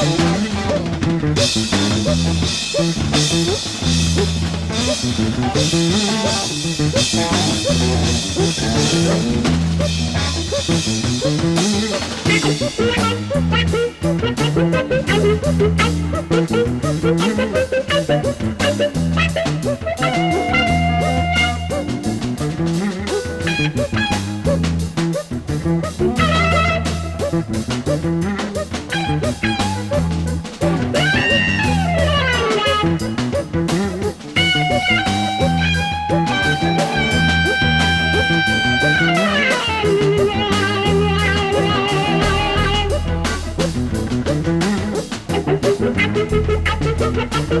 Thank Bye.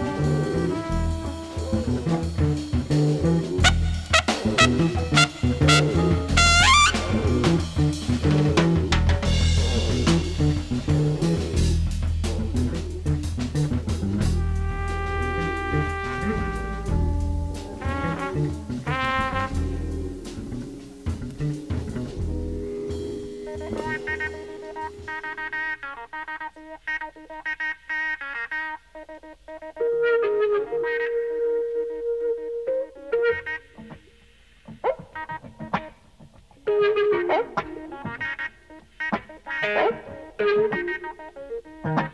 Bye.